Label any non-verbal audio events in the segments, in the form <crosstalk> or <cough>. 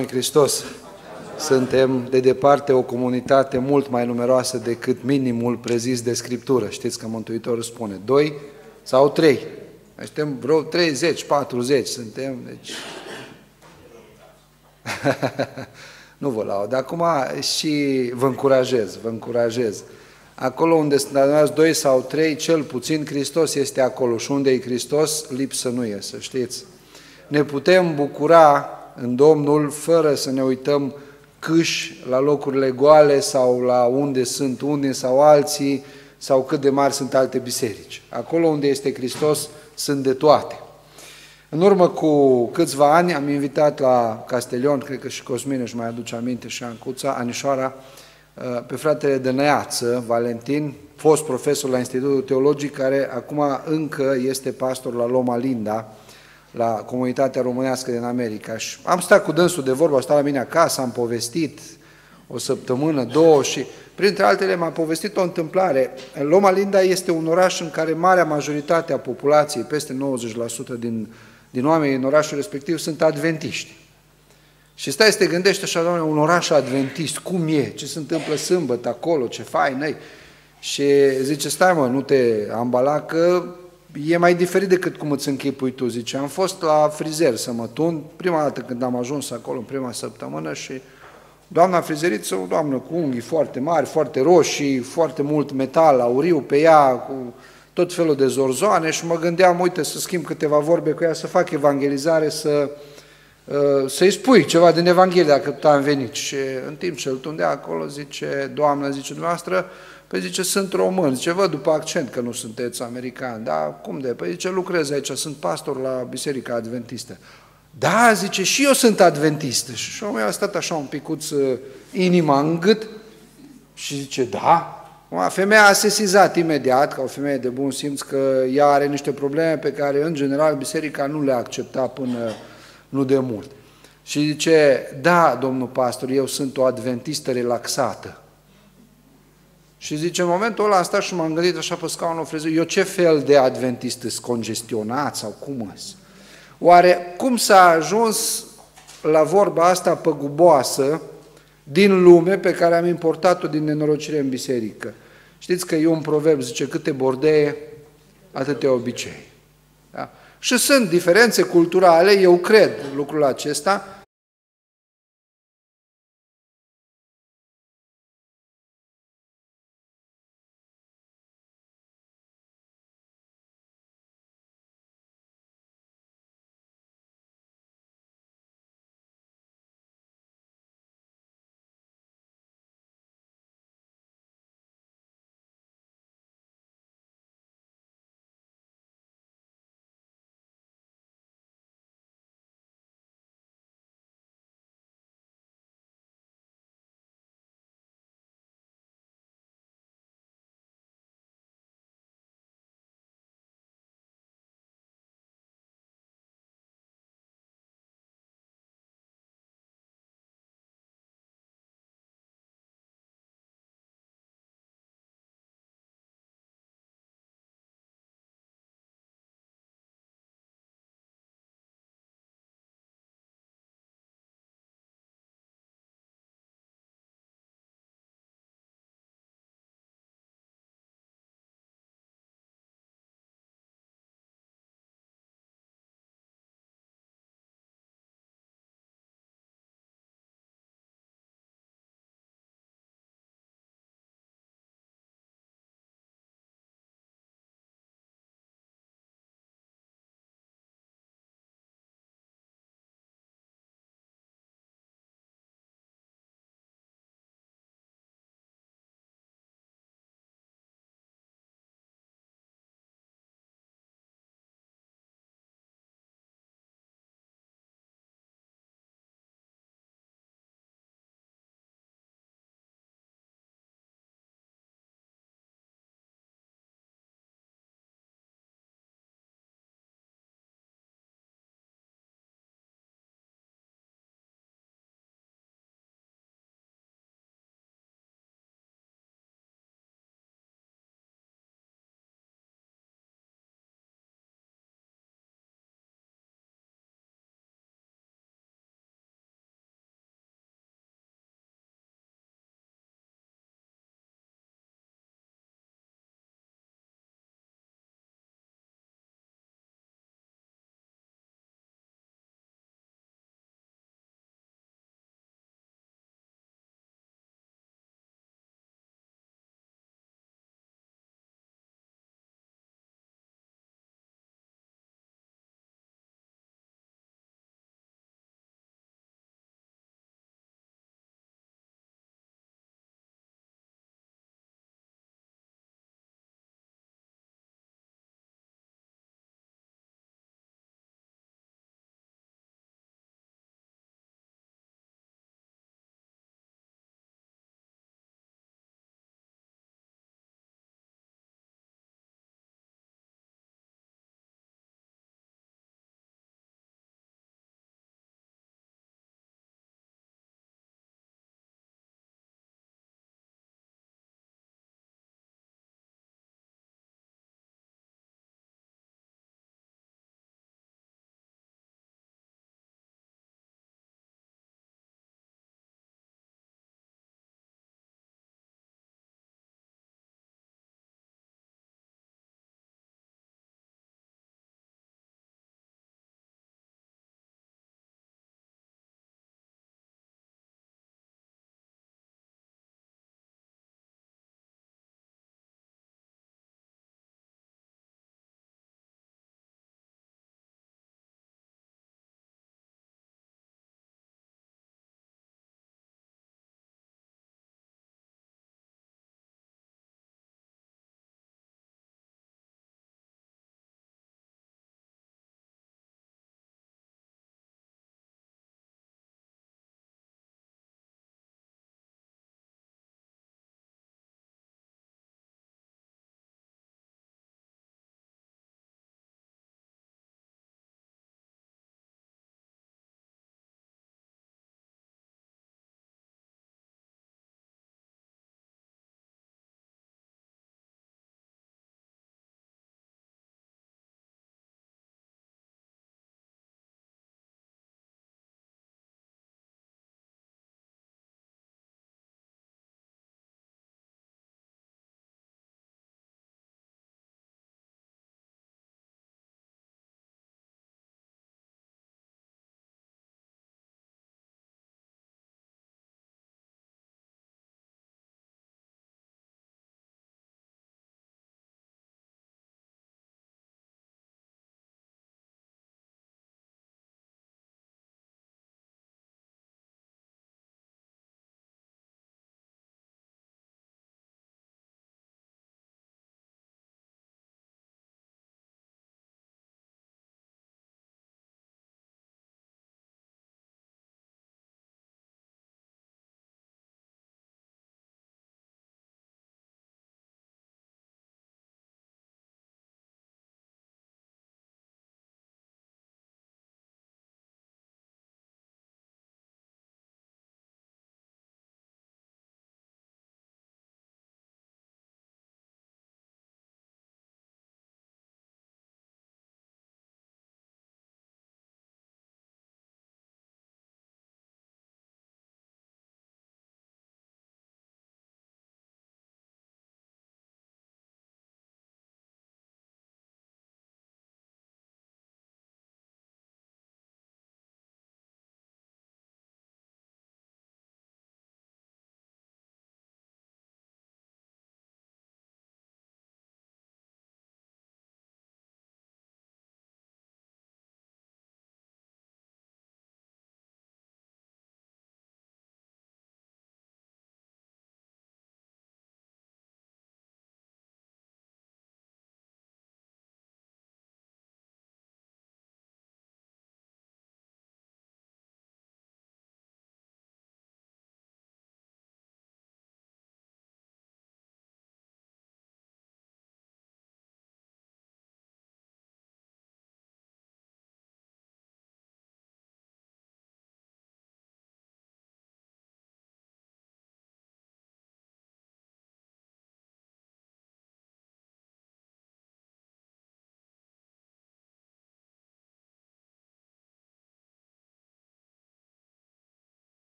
Noi Hristos suntem de departe o comunitate mult mai numeroasă decât minimul prezis de Scriptură. Știți că Mântuitorul spune, doi sau trei. Suntem vreo 30, 40, suntem, deci... <laughs> nu vă laud. Acum și vă încurajez, vă încurajez. Acolo unde sunt adunați doi sau trei, cel puțin Hristos este acolo și unde e Hristos, lipsă nu e, să știți. Ne putem bucura în Domnul fără să ne uităm câși la locurile goale sau la unde sunt unii sau alții sau cât de mari sunt alte biserici. Acolo unde este Hristos sunt de toate. În urmă cu câțiva ani am invitat la Castelion, cred că și Cosmin își mai aduce aminte și Ancuța, Anișoara, uh, pe fratele de Neață, Valentin, fost profesor la Institutul Teologic, care acum încă este pastor la Loma Linda, la comunitatea românească din America. Și am stat cu dânsul de vorbă, a stat la mine acasă, am povestit o săptămână, două și printre altele m-a povestit o întâmplare. Loma Linda este un oraș în care marea majoritate a populației, peste 90% din, din oamenii în orașul respectiv, sunt adventiști. Și stai să te gândești așa, doamne, un oraș adventist, cum e, ce se întâmplă sâmbătă acolo, ce fain, năi. Și zice, stai mă, nu te ambala că e mai diferit decât cum îți închipui tu, zice. Am fost la frizer să mă tun, prima dată când am ajuns acolo, în prima săptămână și doamna frizeriță, o doamnă cu unghii foarte mari, foarte roșii, foarte mult metal, auriu pe ea, cu tot felul de zorzoane și mă gândeam, uite, să schimb câteva vorbe cu ea, să fac evangelizare, să, uh, să-i spui ceva din Evanghelie, dacă tot am venit. Și în timp ce îl tundea acolo, zice, doamna, zice, dumneavoastră, Păi zice, sunt român. Zice, văd după accent că nu sunteți american. Da, cum de? Păi zice, lucrez aici, sunt pastor la Biserica Adventistă. Da, zice, și eu sunt adventistă. Și omul a stat așa un picuț uh, inima în gât și zice, da. Femeia a sesizat imediat, ca o femeie de bun simț, că ea are niște probleme pe care, în general, biserica nu le accepta până nu de mult. Și zice, da, domnul pastor, eu sunt o adventistă relaxată. Și zice, în momentul ăla am stat și m-am gândit așa pe scaunul freză, eu ce fel de adventist sunt congestionat sau cum îs? Oare cum s-a ajuns la vorba asta păguboasă din lume pe care am importat-o din nenorocire în biserică? Știți că e un proverb, zice, câte bordeie, atâtea obicei. Da? Și sunt diferențe culturale, eu cred lucrul acesta,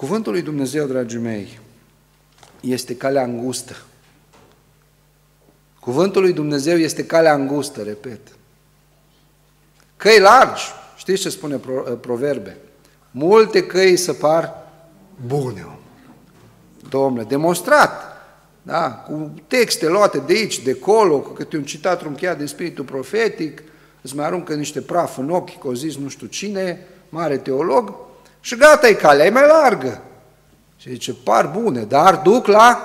Cuvântul lui Dumnezeu, dragii mei, este calea îngustă. Cuvântul lui Dumnezeu este calea îngustă, repet. Căi largi, știți ce spune pro, uh, proverbe? Multe căi să par bune. Domnule, demonstrat, da? cu texte luate de aici, de acolo, cu câte un citat trunchiat din spiritul profetic, îți mai aruncă niște praf în ochi, că o zis nu știu cine, mare teolog, și gata, e calea, e mai largă. Și zice, par bune, dar duc la,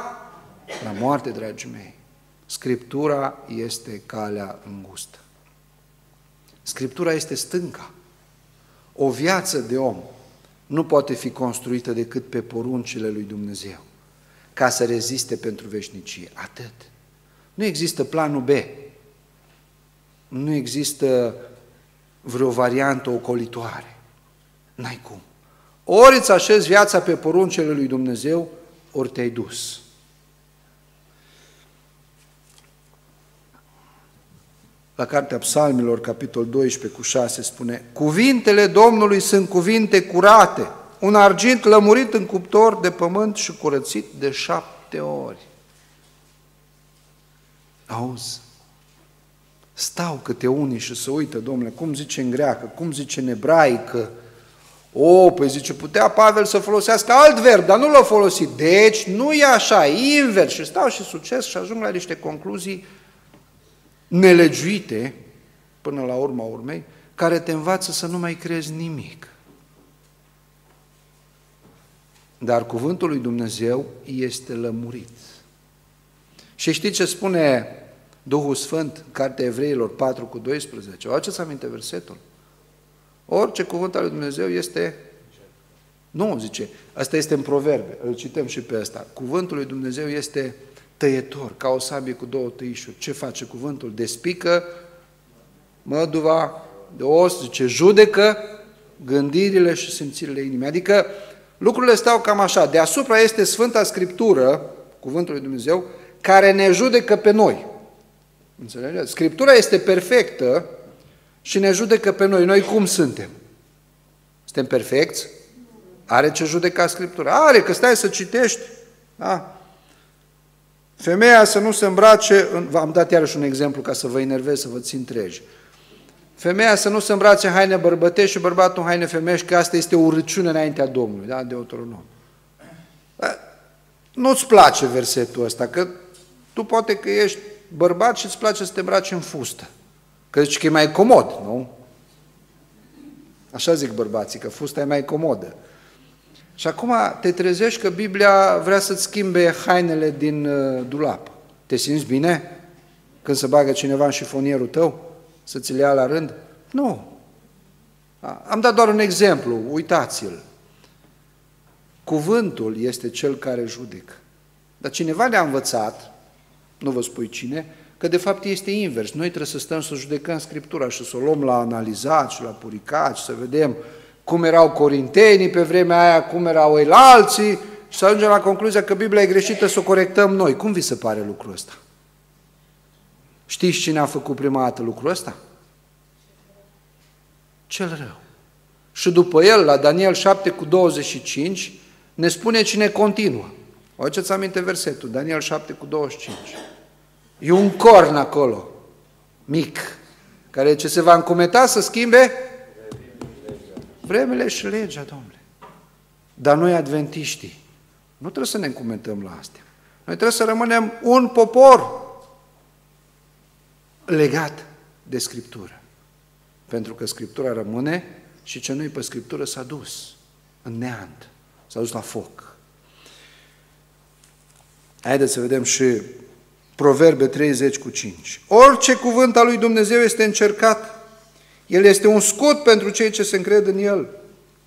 la moarte, dragii mei. Scriptura este calea îngustă. Scriptura este stânca. O viață de om nu poate fi construită decât pe poruncile lui Dumnezeu, ca să reziste pentru veșnicie. Atât. Nu există planul B. Nu există vreo variantă ocolitoare. N-ai cum. Ori îți așezi viața pe poruncele lui Dumnezeu, ori te-ai dus. La Cartea Psalmilor, capitol 12 cu 6, spune Cuvintele Domnului sunt cuvinte curate, un argint lămurit în cuptor de pământ și curățit de șapte ori. Auzi, stau câte unii și să uită, domnule, cum zice în greacă, cum zice în ebraică, o, păi zice, putea Pavel să folosească alt verb, dar nu l-a folosit. Deci nu e așa, e invers. Și stau și succes și ajung la niște concluzii nelegiuite, până la urma urmei, care te învață să nu mai crezi nimic. Dar cuvântul lui Dumnezeu este lămurit. Și știți ce spune Duhul Sfânt, Cartea Evreilor 4 cu 12? O aduceți aminte versetul? Orice cuvânt al lui Dumnezeu este... Nu, zice, asta este în proverbe, îl cităm și pe asta. Cuvântul lui Dumnezeu este tăietor, ca o sabie cu două tăișuri. Ce face cuvântul? Despică măduva de os, zice, judecă gândirile și simțirile inimii. Adică lucrurile stau cam așa. Deasupra este Sfânta Scriptură, cuvântul lui Dumnezeu, care ne judecă pe noi. Înțelegeți? Scriptura este perfectă și ne judecă pe noi. Noi cum suntem? Suntem perfecți? Are ce judeca Scriptura? Are, că stai să citești. Da? Femeia să nu se îmbrace, v-am dat iarăși un exemplu ca să vă enervez, să vă țin treji. Femeia să nu se îmbrace haine bărbătești și bărbatul în haine femești, că asta este o urăciune înaintea Domnului, da? de autoronom. Nu-ți place versetul ăsta, că tu poate că ești bărbat și îți place să te îmbraci în fustă. Că zici că e mai comod, nu? Așa zic bărbații, că fusta e mai comodă. Și acum te trezești că Biblia vrea să-ți schimbe hainele din uh, dulap. Te simți bine când se bagă cineva în șifonierul tău să ți le ia la rând? Nu. Am dat doar un exemplu, uitați-l. Cuvântul este cel care judecă. Dar cineva ne-a învățat, nu vă spui cine, că de fapt este invers. Noi trebuie să stăm să judecăm Scriptura și să o luăm la analizat și la puricat și să vedem cum erau corintenii pe vremea aia, cum erau ei la alții și să ajungem la concluzia că Biblia e greșită să o corectăm noi. Cum vi se pare lucrul ăsta? Știți cine a făcut prima dată lucrul ăsta? Cel rău. Și după el, la Daniel 7 cu 25, ne spune cine continuă. O aduceți aminte versetul, Daniel 7 cu 25. E un corn acolo, mic, care ce se va încometa să schimbe vremele și legea, domnule. Dar noi, adventiștii, nu trebuie să ne încumetăm la astea. Noi trebuie să rămânem un popor legat de Scriptură. Pentru că Scriptura rămâne și ce nu pe Scriptură s-a dus în neant, s-a dus la foc. Haideți să vedem și Proverbe 30 cu 5. Orice cuvânt al lui Dumnezeu este încercat. El este un scut pentru cei ce se încred în el.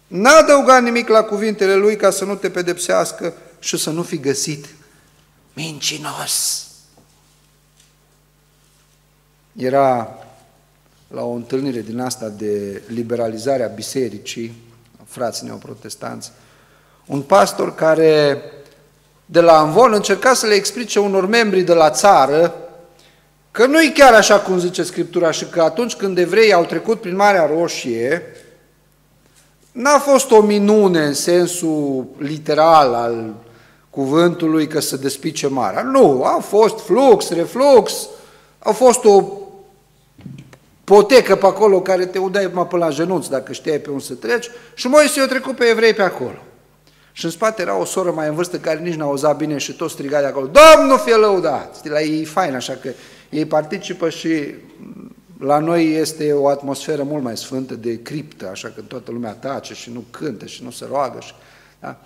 N-a adăugat nimic la cuvintele lui ca să nu te pedepsească și să nu fi găsit mincinos. Era la o întâlnire din asta de liberalizare a bisericii, frații neoprotestanți, un pastor care de la Anvon încerca să le explice unor membri de la țară că nu e chiar așa cum zice Scriptura și că atunci când evreii au trecut prin Marea Roșie, N-a fost o minune în sensul literal al cuvântului că să despice marea. Nu, a fost flux, reflux, a fost o potecă pe acolo care te udai până la genunți dacă știai pe unde să treci și Moise i-a trecut pe evrei pe acolo. Și în spate era o soră mai în vârstă care nici n-a auzat bine și tot striga de acolo, Domnul fie lăudat! Știi, la ei e fain, așa că ei participă și la noi este o atmosferă mult mai sfântă de criptă, așa că toată lumea tace și nu cântă și nu se roagă. Și, da?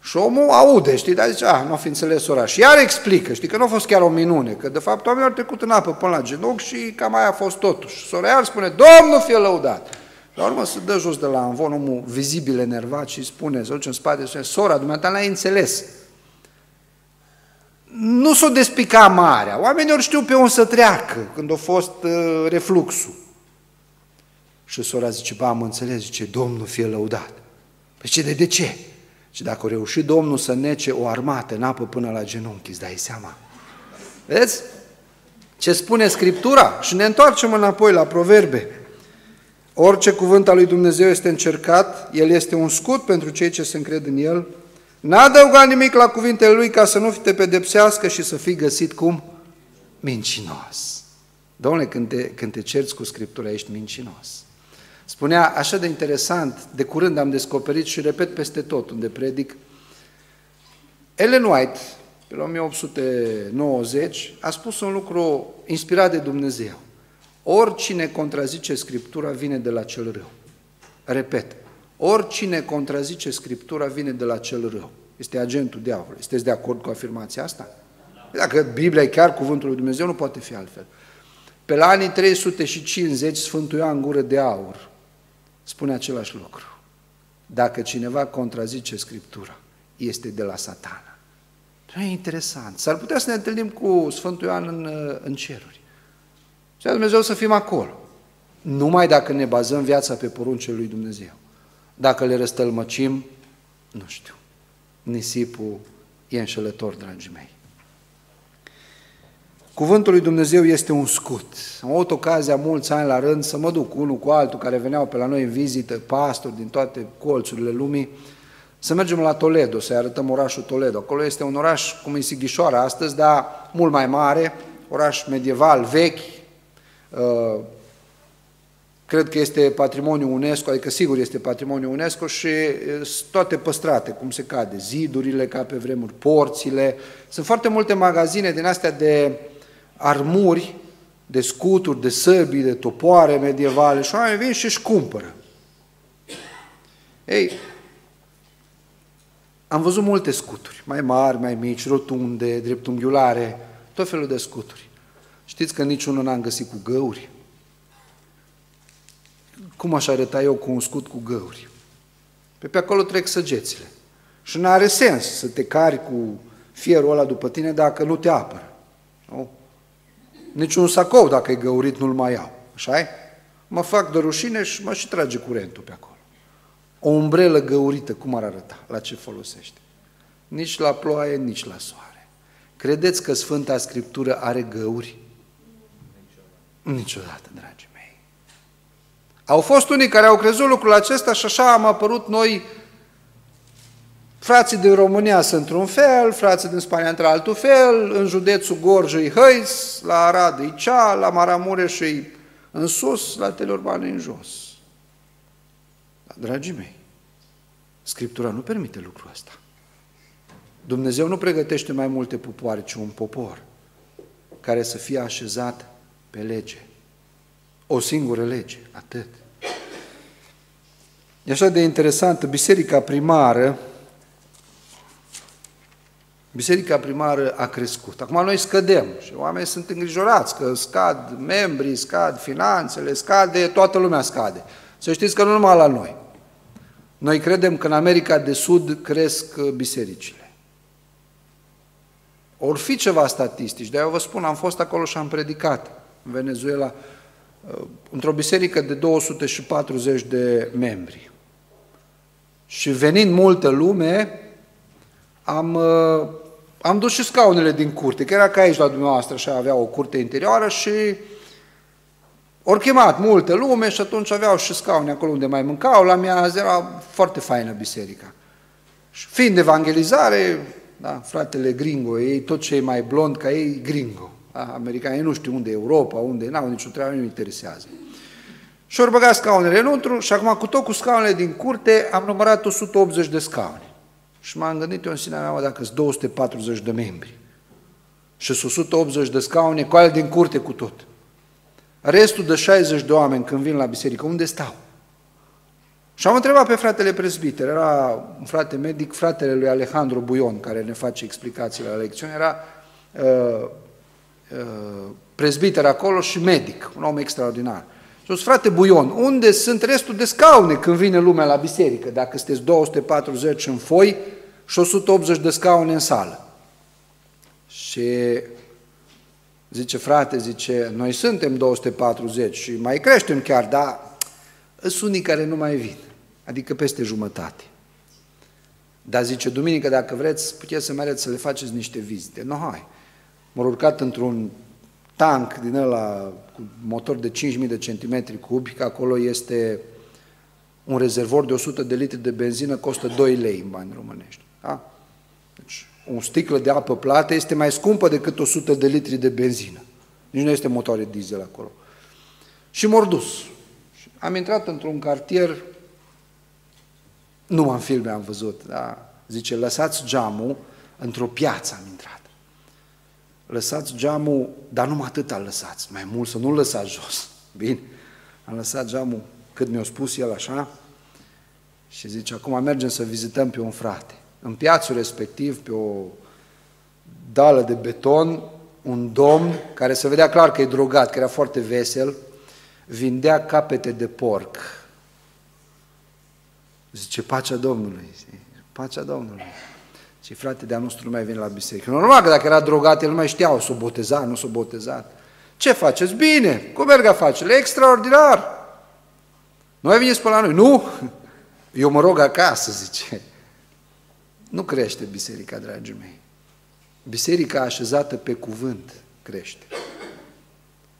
și omul aude, știi, dar zice, ah, nu a fi înțeles oraș. Și iar explică, știi, că nu a fost chiar o minune, că de fapt oamenii au trecut în apă până la genunchi și cam aia a fost totuși. Sora iar spune, Domnul fie lăudat! La urmă se dă jos de la învon, omul vizibil enervat și spune, se duce în spate, spune, sora, dumneata n-ai înțeles. Nu s-o despica marea, oamenii ori știu pe unde să treacă când a fost uh, refluxul. Și sora zice, ba, am înțeles, zice, Domnul fie lăudat. Păi ce, de, de ce? Și dacă a reușit Domnul să nece o armată în apă până la genunchi, îți dai seama? Vezi? Ce spune Scriptura? Și ne întoarcem înapoi la proverbe. Orice cuvânt al lui Dumnezeu este încercat, el este un scut pentru cei ce se încred în el. N-a adăugat nimic la cuvintele lui ca să nu te pedepsească și să fii găsit cum? Mincinos. Domnule, când te, când te cerți cu Scriptura, ești mincinos. Spunea așa de interesant, de curând am descoperit și repet peste tot unde predic, Ellen White, pe la 1890, a spus un lucru inspirat de Dumnezeu. Oricine contrazice Scriptura vine de la cel rău. Repet, oricine contrazice Scriptura vine de la cel rău. Este agentul diavolului. Sunteți de acord cu afirmația asta? Dacă Biblia e chiar cuvântul lui Dumnezeu, nu poate fi altfel. Pe la anii 350, Sfântul Ioan Gură de Aur spune același lucru. Dacă cineva contrazice Scriptura, este de la satana. Nu e interesant. S-ar putea să ne întâlnim cu Sfântul Ioan în, în ceruri. Și Dumnezeu să fim acolo. Numai dacă ne bazăm viața pe poruncele lui Dumnezeu. Dacă le răstălmăcim, nu știu. Nisipul e înșelător, dragii mei. Cuvântul lui Dumnezeu este un scut. Am avut ocazia mulți ani la rând să mă duc unul cu altul care veneau pe la noi în vizită, pastori din toate colțurile lumii, să mergem la Toledo, să-i arătăm orașul Toledo. Acolo este un oraș, cum e Sighișoara astăzi, dar mult mai mare, oraș medieval, vechi, uh, cred că este patrimoniu UNESCO, adică sigur este patrimoniu UNESCO și uh, toate păstrate, cum se cade, zidurile ca pe vremuri, porțile, sunt foarte multe magazine din astea de armuri, de scuturi, de săbii, de topoare medievale și oamenii vin și își cumpără. Ei, am văzut multe scuturi, mai mari, mai mici, rotunde, dreptunghiulare, tot felul de scuturi. Știți că niciunul n-am găsit cu găuri? Cum aș arăta eu cu un scut cu găuri? Pe pe acolo trec săgețile. Și nu are sens să te cari cu fierul ăla după tine dacă nu te apără. Nu? Nici un sacou, dacă e găurit, nu-l mai iau. așa -i? Mă fac de rușine și mă și trage curentul pe acolo. O umbrelă găurită, cum ar arăta? La ce folosește? Nici la ploaie, nici la soare. Credeți că Sfânta Scriptură are găuri? Niciodată, dragii mei. Au fost unii care au crezut lucrul acesta și așa am apărut noi Frații din România sunt într-un fel, frații din Spania într-altul fel, în județul Gorj e Hăis, la Arad e Cea, la Maramureș e în sus, la Teleorban în jos. Dar, dragii mei, Scriptura nu permite lucrul ăsta. Dumnezeu nu pregătește mai multe popoare, ci un popor care să fie așezat pe lege. O singură lege, atât. E așa de interesantă, biserica primară Biserica primară a crescut. Acum noi scădem și oamenii sunt îngrijorați că scad membrii, scad finanțele, scade, toată lumea scade. Să știți că nu numai la noi. Noi credem că în America de Sud cresc bisericile. Or fi ceva statistici, dar eu vă spun, am fost acolo și am predicat în Venezuela uh, într-o biserică de 240 de membri. Și venind multă lume, am uh, am dus și scaunele din curte, că era ca aici la dumneavoastră și avea o curte interioară și Ori chemat multă lume și atunci aveau și scaune acolo unde mai mâncau, la mea era foarte faină biserica. Și fiind evangelizare, da, fratele gringo, ei tot ce e mai blond ca ei, gringo. Da, americanii nu știu unde e Europa, unde, n-au nicio treabă, nu interesează. Și ori băgat scaunele înăuntru și acum cu tot cu scaunele din curte am numărat 180 de scaune. Și m-am gândit eu în sinea mea, dacă sunt 240 de membri și sunt 180 de scaune cu ale din curte cu tot. Restul de 60 de oameni când vin la biserică, unde stau? Și am întrebat pe fratele prezbiter, era un frate medic, fratele lui Alejandro Buion, care ne face explicațiile la lecțiune, era uh, uh, prezbiter acolo și medic, un om extraordinar. Și zis, frate Buion, unde sunt restul de scaune când vine lumea la biserică, dacă sunteți 240 în foi și 180 de scaune în sală? Și zice, frate, zice, noi suntem 240 și mai creștem chiar, dar sunt unii care nu mai vin, adică peste jumătate. Dar zice, duminică, dacă vreți, puteți să mereți să le faceți niște vizite. No, hai. M-au urcat într-un tank din ăla cu motor de 5.000 de centimetri cubi, că acolo este un rezervor de 100 de litri de benzină, costă 2 lei în bani românești. Da? Deci, o sticlă de apă plată este mai scumpă decât 100 de litri de benzină. Nici nu este motoare diesel acolo. Și m dus. Am intrat într-un cartier, nu am filme am văzut, da? zice, lăsați geamul, într-o piață am intrat. Lăsați geamul, dar numai atât al lăsați, mai mult să nu lăsați jos. <laughs> Bine, am lăsat geamul cât mi-a spus el așa și zice, acum mergem să vizităm pe un frate. În piațul respectiv, pe o dală de beton, un domn care se vedea clar că e drogat, că era foarte vesel, vindea capete de porc. Zice, pacea Domnului. Pacea Domnului. Și frate, de-a nostru mai vine la biserică. Normal că dacă era drogat, el nu mai știa, o s-o boteza, nu s-o botezat. Ce faceți? Bine! Cum merg afacerile? Extraordinar! Nu ai venit pe la noi? Nu! Eu mă rog acasă, zice. Nu crește biserica, dragii mei. Biserica așezată pe cuvânt crește.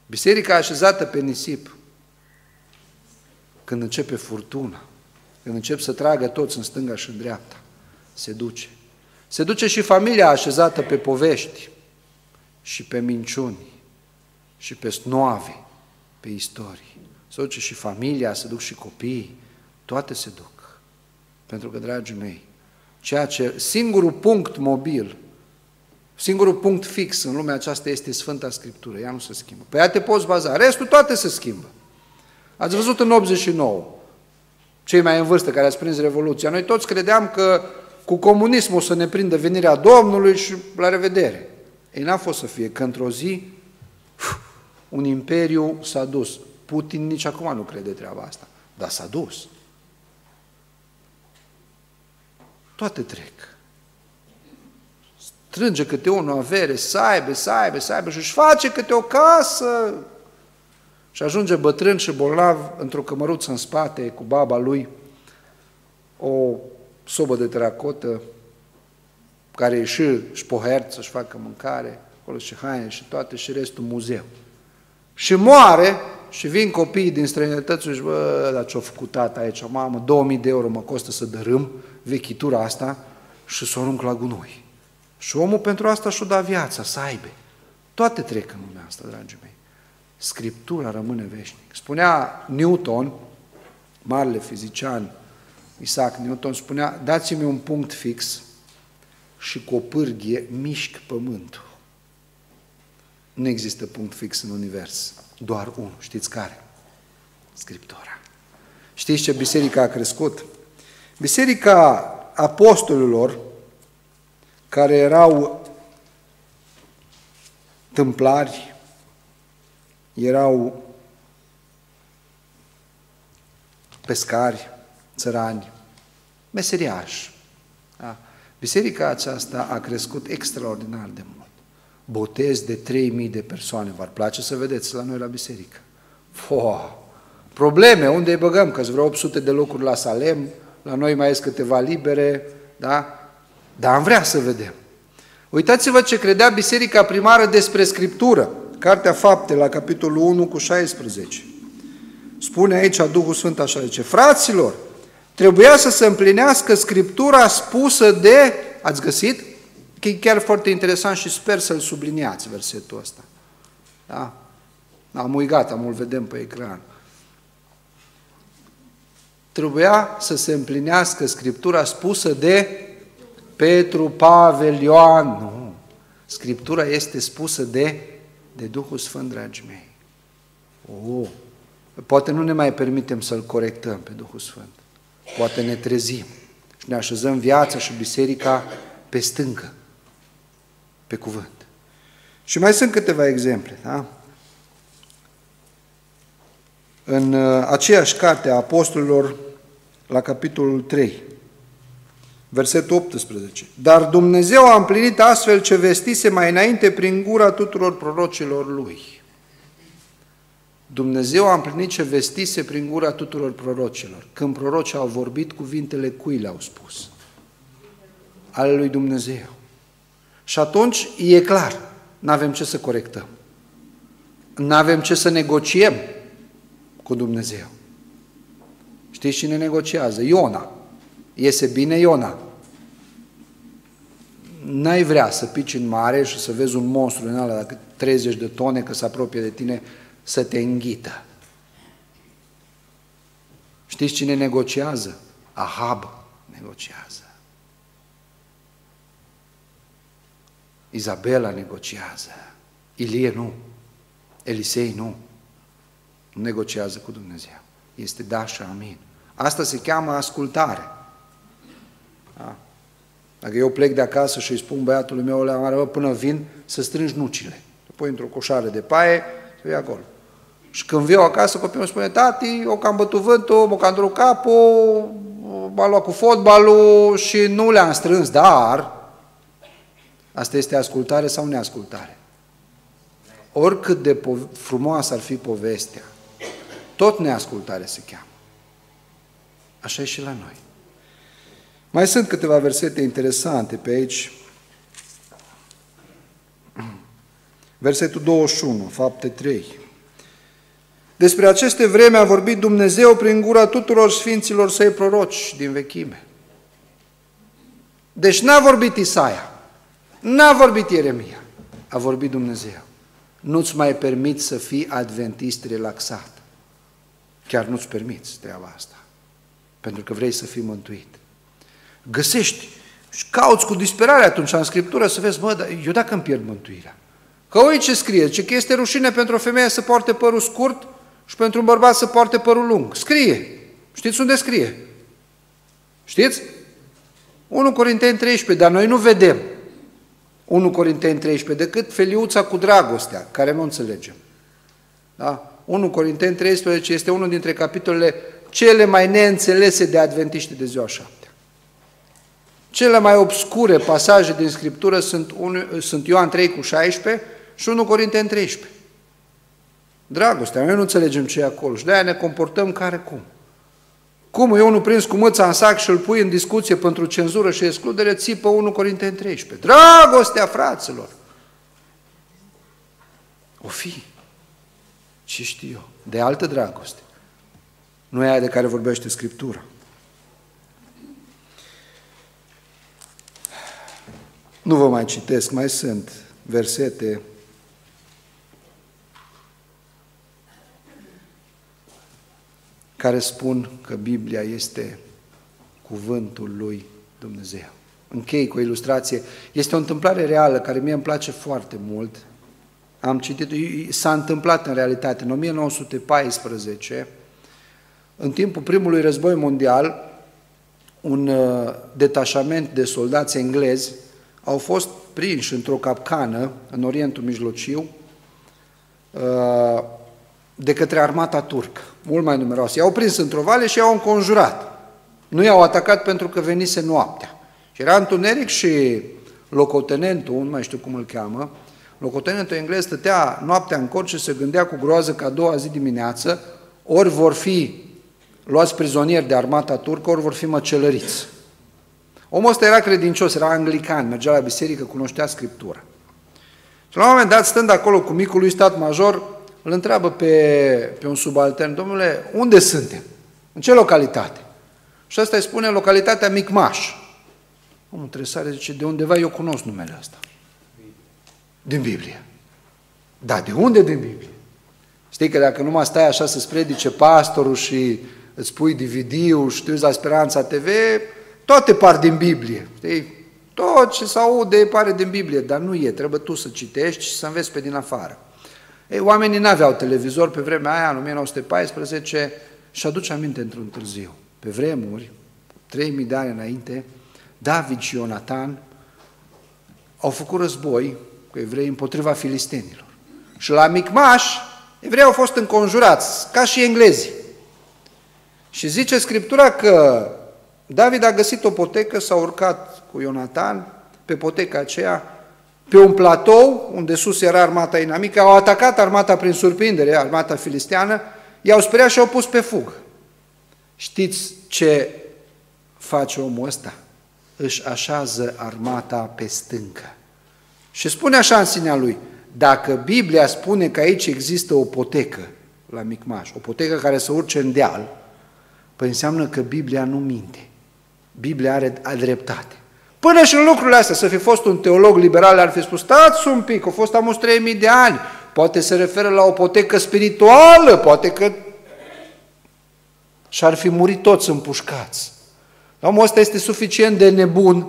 Biserica așezată pe nisip, când începe furtuna, când încep să tragă toți în stânga și în dreapta, se duce. Se duce și familia așezată pe povești și pe minciuni și pe snoave, pe istorii. Se duce și familia, se duc și copiii, toate se duc. Pentru că, dragii mei, ceea ce singurul punct mobil, singurul punct fix în lumea aceasta este Sfânta Scriptură, ea nu se schimbă. Pe ea te poți baza, restul toate se schimbă. Ați văzut în 89, cei mai în vârstă care ați prins Revoluția, noi toți credeam că cu comunismul să ne prindă venirea Domnului și la revedere. Ei n-a fost să fie, că într-o zi un imperiu s-a dus. Putin nici acum nu crede treaba asta, dar s-a dus. Toate trec. Strânge câte unul avere, să aibă, să aibă, să aibă și își face câte o casă. Și ajunge bătrân și bolnav într-o cămăruță în spate cu baba lui, o sobă de teracotă, care e și șpohert să-și facă mâncare, acolo și haine și toate și restul muzeu. Și moare și vin copiii din străinătăți și bă, dar ce-a făcut tata aici, mamă, 2000 de euro mă costă să dărâm vechitura asta și să o arunc la gunoi. Și omul pentru asta și-o da viața, să aibă. Toate trec în lumea asta, dragii mei. Scriptura rămâne veșnic. Spunea Newton, marele fizician, Isaac Newton spunea, dați-mi un punct fix și cu o pârghie mișc pământul. Nu există punct fix în univers, doar unul. Știți care? Scriptura. Știți ce biserica a crescut? Biserica apostolilor, care erau tâmplari, erau pescari, țărani, meseriași. Da? Biserica aceasta a crescut extraordinar de mult. Botez de 3.000 de persoane. V-ar place să vedeți la noi la biserică. Fo! Probleme, unde îi băgăm? Că vreo 800 de locuri la Salem, la noi mai sunt câteva libere, da? Dar am vrea să vedem. Uitați-vă ce credea biserica primară despre Scriptură. Cartea Fapte, la capitolul 1 cu 16. Spune aici Duhul Sfânt așa, zice, fraților, trebuia să se împlinească Scriptura spusă de, ați găsit? Că e chiar foarte interesant și sper să-l subliniați versetul ăsta. Da? Am uigat, am îl vedem pe ecran. Trebuia să se împlinească Scriptura spusă de Petru, Pavel, Ioan. Nu. Scriptura este spusă de, de Duhul Sfânt, dragii mei. Oh. Poate nu ne mai permitem să-L corectăm pe Duhul Sfânt. Poate ne trezim și ne așezăm viața și biserica pe stâncă, pe cuvânt. Și mai sunt câteva exemple. Da? În uh, aceeași carte a apostolilor, la capitolul 3, versetul 18. Dar Dumnezeu a împlinit astfel ce vestise mai înainte prin gura tuturor prorocilor Lui. Dumnezeu a împlinit ce vestise prin gura tuturor prorocilor. Când prorocii au vorbit, cuvintele cui le-au spus? Ale lui Dumnezeu. Și atunci e clar, nu avem ce să corectăm. Nu avem ce să negociem cu Dumnezeu. Știți cine negociază? Iona. Iese bine Iona. N-ai vrea să pici în mare și să vezi un monstru în ala dacă 30 de tone că se apropie de tine să te înghită. Știți cine negociază? Ahab negociază. Izabela negociază. Ilie nu. Elisei nu. Nu negociază cu Dumnezeu. Este da și amin. Asta se cheamă ascultare. Da? Dacă eu plec de acasă și îi spun băiatului meu, la până vin, să strângi nucile. Te pui într-o coșară de paie, să acolo. Și când viu acasă, copilul îmi spune, tati, o cam bătut vântul, m-a cam capul, m-a luat cu fotbalul și nu le-am strâns, dar asta este ascultare sau neascultare? Oricât de frumoasă ar fi povestea, tot neascultare se cheamă. Așa e și la noi. Mai sunt câteva versete interesante pe aici. Versetul 21, fapte 3. Despre aceste vreme a vorbit Dumnezeu prin gura tuturor sfinților săi proroci din vechime. Deci n-a vorbit Isaia, n-a vorbit Ieremia, a vorbit Dumnezeu. Nu-ți mai permiți să fii adventist relaxat. Chiar nu-ți permiți treaba asta, pentru că vrei să fii mântuit. Găsești și cauți cu disperare atunci în Scriptură să vezi, mă, dar eu dacă îmi pierd mântuirea? Că uite ce scrie, ce că este rușine pentru o femeie să poarte părul scurt și pentru un bărbat să poarte părul lung. Scrie. Știți unde scrie? Știți? 1 Corinteni 13, dar noi nu vedem 1 Corinteni 13 decât feliuța cu dragostea, care nu înțelegem. Da? 1 Corinteni 13 este unul dintre capitolele cele mai neînțelese de adventiști de ziua șaptea. Cele mai obscure pasaje din Scriptură sunt, un, sunt Ioan 3 cu 16 și 1 Corinteni 13. Dragostea, noi nu înțelegem ce e acolo și de-aia ne comportăm care cum. Cum e unul prins cu mâța în sac și îl pui în discuție pentru cenzură și excludere, țipă 1 Corinteni 13. Dragostea, fraților! O fi. Ce știu eu? De altă dragoste. Nu e aia de care vorbește Scriptura. Nu vă mai citesc, mai sunt versete care spun că Biblia este cuvântul lui Dumnezeu. Închei cu o ilustrație. Este o întâmplare reală care mie îmi place foarte mult. Am citit, s-a întâmplat în realitate în 1914, în timpul primului război mondial, un uh, detașament de soldați englezi au fost prinși într-o capcană în Orientul Mijlociu uh, de către armata turcă, mult mai numeroasă. I-au prins într-o vale și i-au înconjurat. Nu i-au atacat pentru că venise noaptea. Și era întuneric și locotenentul, nu mai știu cum îl cheamă, locotenentul englez stătea noaptea în cort și se gândea cu groază că a doua zi dimineață ori vor fi luați prizonieri de armata turcă, ori vor fi măcelăriți. Omul ăsta era credincios, era anglican, mergea la biserică, cunoștea Scriptura. Și la un moment dat, stând acolo cu micul lui stat major, îl întreabă pe, pe un subaltern, domnule, unde suntem? În ce localitate? Și asta îi spune localitatea Micmaș. Omul sare zice, de undeva eu cunosc numele ăsta. Din Biblie. Da, de unde din Biblie? Știi că dacă nu mai stai așa să-ți predice pastorul și îți pui DVD-ul și la Speranța TV, toate par din Biblie. Știi? Tot ce se aude pare din Biblie, dar nu e, trebuie tu să citești și să înveți pe din afară. Ei, oamenii n-aveau televizor pe vremea aia, în 1914, și aduce aminte într-un târziu. Pe vremuri, 3000 de ani înainte, David și Ionatan au făcut război cu evrei împotriva filistenilor. Și la Micmaș, evreii au fost înconjurați, ca și englezii. Și zice Scriptura că David a găsit o potecă, s-a urcat cu Ionatan pe poteca aceea, pe un platou, unde sus era armata inamică, au atacat armata prin surprindere, armata filisteană, i-au speriat și au pus pe fugă. Știți ce face omul ăsta? Își așează armata pe stâncă. Și spune așa în sinea lui, dacă Biblia spune că aici există o potecă la Micmaș, o potecă care să urce în deal, păi înseamnă că Biblia nu minte. Biblia are dreptate. Până și în lucrurile astea, să fi fost un teolog liberal, ar fi spus, stați un pic, au fost amus 3000 de ani, poate se referă la o potecă spirituală, poate că și ar fi murit toți împușcați. Omul ăsta este suficient de nebun,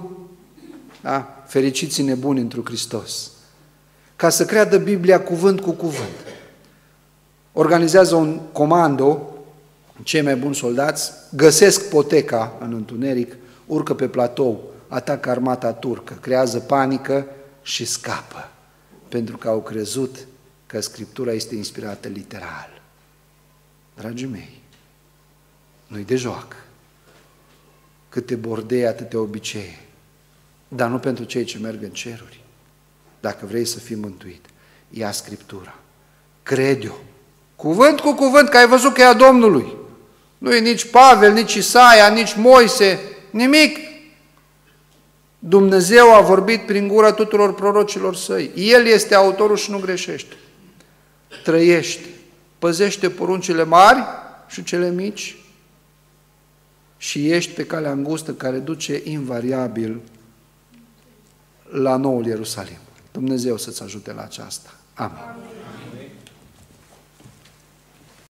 da? fericiți nebuni într Hristos, ca să creadă Biblia cuvânt cu cuvânt. Organizează un comando, cei mai buni soldați, găsesc poteca în întuneric, urcă pe platou, atacă armata turcă, creează panică și scapă, pentru că au crezut că Scriptura este inspirată literal. Dragii mei, nu-i de joacă. Câte bordei, atâtea obicei. Dar nu pentru cei ce merg în ceruri. Dacă vrei să fii mântuit, ia Scriptura. Cred-o. Cuvânt cu cuvânt, că ai văzut că e a Domnului. Nu e nici Pavel, nici Isaia, nici Moise, nimic. Dumnezeu a vorbit prin gura tuturor prorocilor săi. El este autorul și nu greșește. Trăiește, păzește poruncile mari și cele mici și ești pe calea îngustă care duce invariabil la noul Ierusalim. Dumnezeu să-ți ajute la aceasta. Amin. Amin.